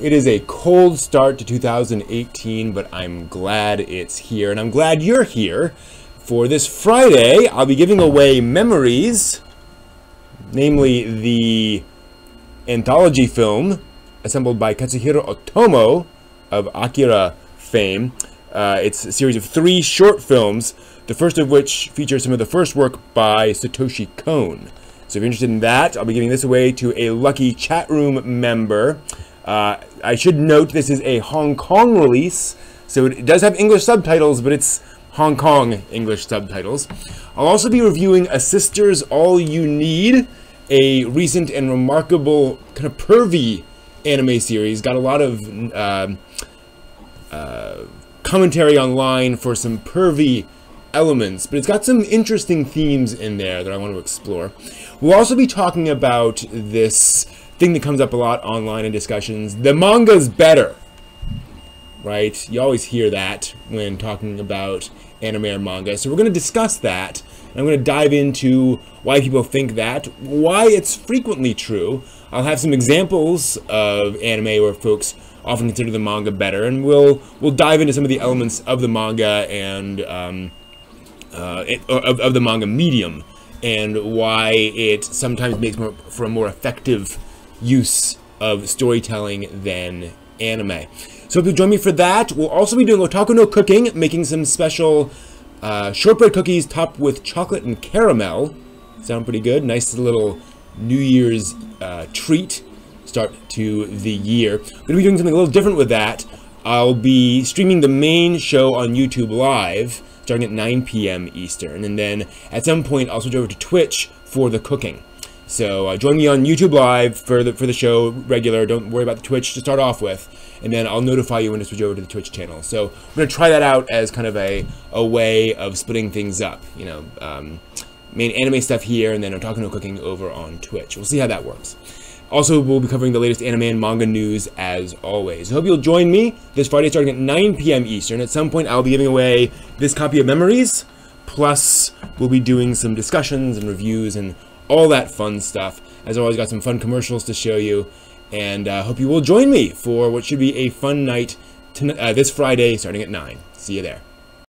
it is a cold start to 2018, but I'm glad it's here, and I'm glad you're here. For this Friday, I'll be giving away memories, namely the anthology film assembled by Katsuhiro Otomo of Akira fame. Uh, it's a series of three short films, the first of which features some of the first work by Satoshi Kon. So if you're interested in that, I'll be giving this away to a lucky chat room member. Uh, I should note this is a Hong Kong release, so it does have English subtitles, but it's Hong Kong English subtitles. I'll also be reviewing A Sister's All You Need, a recent and remarkable kind of pervy anime series. Got a lot of uh, uh, commentary online for some pervy elements, but it's got some interesting themes in there that I want to explore. We'll also be talking about this thing that comes up a lot online in discussions. The manga's better, right? You always hear that when talking about anime or manga. So we're going to discuss that. I'm going to dive into why people think that, why it's frequently true. I'll have some examples of anime where folks often consider the manga better, and we'll we'll dive into some of the elements of the manga and um, uh, it, of, of the manga medium and why it sometimes makes more, for a more effective use of storytelling than anime. So if you join me for that, we'll also be doing Otaku no Cooking, making some special uh, shortbread cookies topped with chocolate and caramel. Sound pretty good. Nice little New Year's uh, treat start to the year. I'm going to be doing something a little different with that. I'll be streaming the main show on YouTube Live starting at 9 p.m. Eastern, and then at some point I'll switch over to Twitch for the cooking. So uh, join me on YouTube Live for the for the show regular. Don't worry about the Twitch to start off with, and then I'll notify you when to switch over to the Twitch channel. So I'm gonna try that out as kind of a a way of splitting things up. You know, um, main anime stuff here, and then Otaku no Cooking over on Twitch. We'll see how that works. Also, we'll be covering the latest anime and manga news as always. I hope you'll join me this Friday starting at 9 p.m. Eastern. At some point, I'll be giving away this copy of Memories, plus we'll be doing some discussions and reviews and all that fun stuff. As always, got some fun commercials to show you, and I uh, hope you will join me for what should be a fun night uh, this Friday starting at 9. See you there.